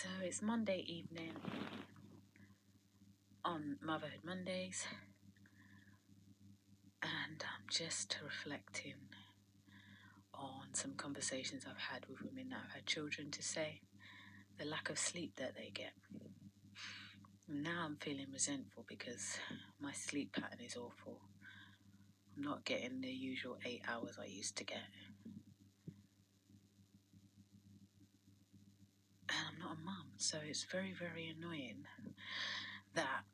So it's Monday evening on Motherhood Mondays, and I'm just reflecting on some conversations I've had with women that have had children to say the lack of sleep that they get. Now I'm feeling resentful because my sleep pattern is awful. I'm not getting the usual eight hours I used to get. And I'm not a mum, so it's very, very annoying that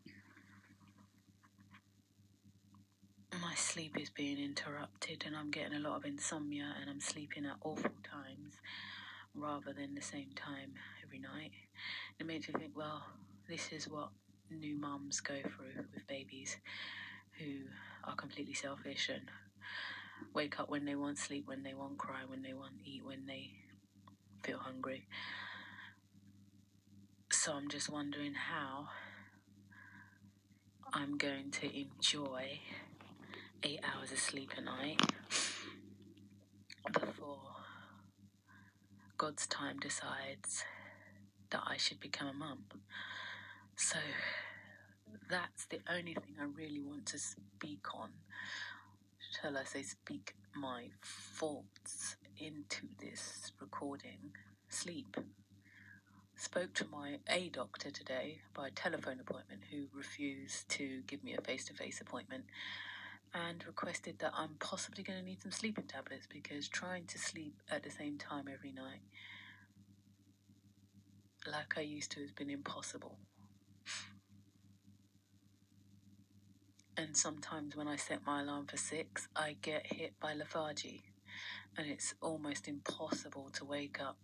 my sleep is being interrupted and I'm getting a lot of insomnia and I'm sleeping at awful times rather than the same time every night. It makes me think, well, this is what new mums go through with babies who are completely selfish and wake up when they want, sleep when they want, cry when they want, eat when they feel hungry. So I'm just wondering how I'm going to enjoy eight hours of sleep a night before God's time decides that I should become a mum. So that's the only thing I really want to speak on. Shall I say, speak my thoughts into this recording? Sleep. Spoke to my A doctor today by telephone appointment who refused to give me a face to face appointment and requested that I'm possibly going to need some sleeping tablets because trying to sleep at the same time every night, like I used to, has been impossible. And sometimes when I set my alarm for six, I get hit by lethargy, and it's almost impossible to wake up,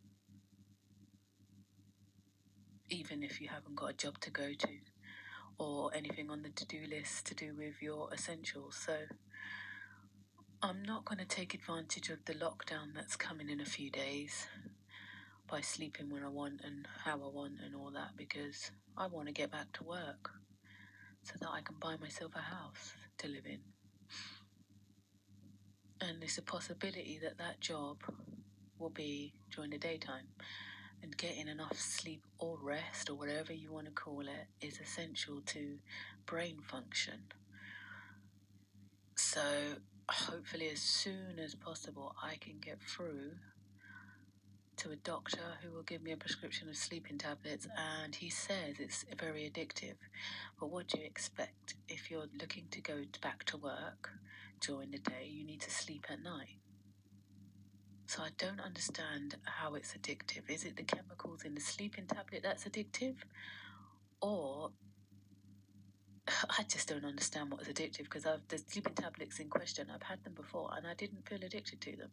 even if you haven't got a job to go to or anything on the to do list to do with your essentials. So I'm not going to take advantage of the lockdown that's coming in a few days by sleeping when I want and how I want and all that because I want to get back to work so that I can buy myself a house to live in. And there's a possibility that that job will be during the daytime and getting enough sleep or rest or whatever you want to call it is essential to brain function. So, hopefully, as soon as possible, I can get through to a doctor who will give me a prescription of sleeping tablets, and he says it's very addictive. But what do you expect? If you're looking to go back to work during the day, you need to sleep at night. So I don't understand how it's addictive. Is it the chemicals in the sleeping tablet that's addictive? Or I just don't understand what's addictive because the sleeping tablets in question, I've had them before and I didn't feel addicted to them.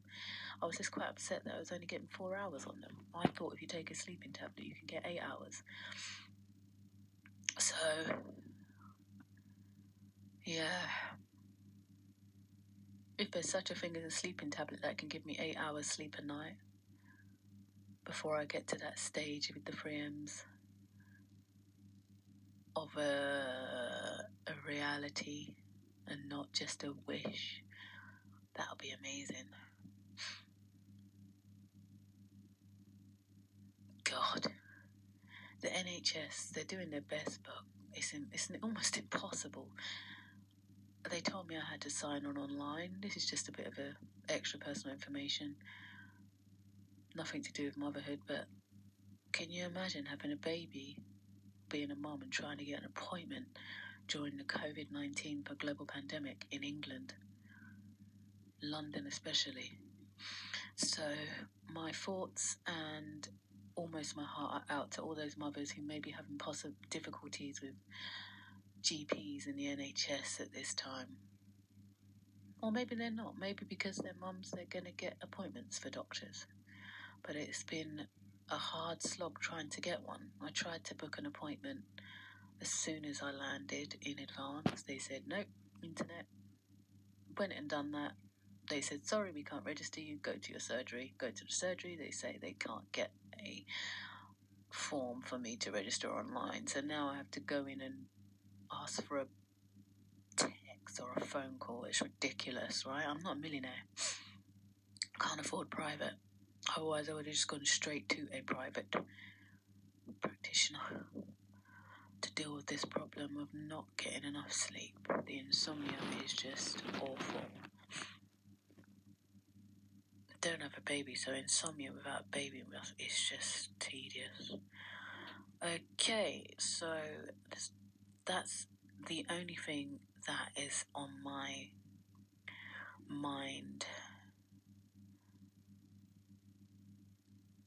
I was just quite upset that I was only getting four hours on them. I thought if you take a sleeping tablet, you can get eight hours. So, yeah, if there's such a thing as a sleeping tablet that can give me eight hours sleep a night before I get to that stage with the 3Ms of a, a reality and not just a wish, that'll be amazing. God, the NHS, they're doing their best, but it's, in, it's almost impossible they told me I had to sign on online. This is just a bit of a extra personal information. Nothing to do with motherhood, but can you imagine having a baby, being a mum, and trying to get an appointment during the COVID 19 global pandemic in England, London especially? So, my thoughts and almost my heart are out to all those mothers who may be having possible difficulties with GPs in the NHS at this time. Or maybe they're not. Maybe because they're mums, they're going to get appointments for doctors. But it's been a hard slog trying to get one. I tried to book an appointment as soon as I landed in advance. They said, nope, internet. Went and done that. They said, sorry, we can't register you. Go to your surgery. Go to the surgery. They say they can't get a form for me to register online. So now I have to go in and ask for a text or a phone call. It's ridiculous, right? I'm not a millionaire. Can't afford private. Otherwise, I would have just gone straight to a private practitioner to deal with this problem of not getting enough sleep. The insomnia is just awful. don't have a baby, so insomnia without baby is just tedious. Okay, so that's the only thing that is on my mind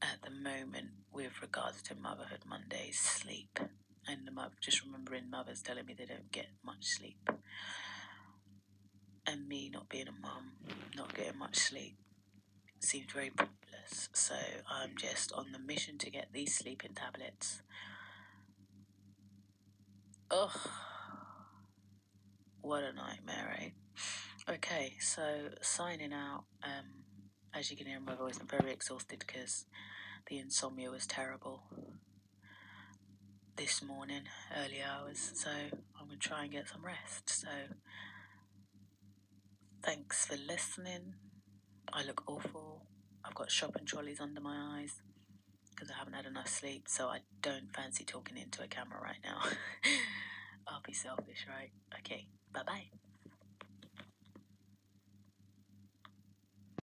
at the moment with regards to Motherhood Mondays sleep. And the mother, just remembering mothers telling me they don't get much sleep. And me not being a mum, not getting much sleep, seemed very pointless. So I'm just on the mission to get these sleeping tablets. Ugh. What a nightmare, eh? Okay, so signing out. Um, as you can hear in my voice, I'm very exhausted because the insomnia was terrible this morning, early hours. So I'm going to try and get some rest. So thanks for listening. I look awful. I've got shopping trolleys under my eyes had enough sleep. So I don't fancy talking into a camera right now. I'll be selfish, right? Okay, bye bye.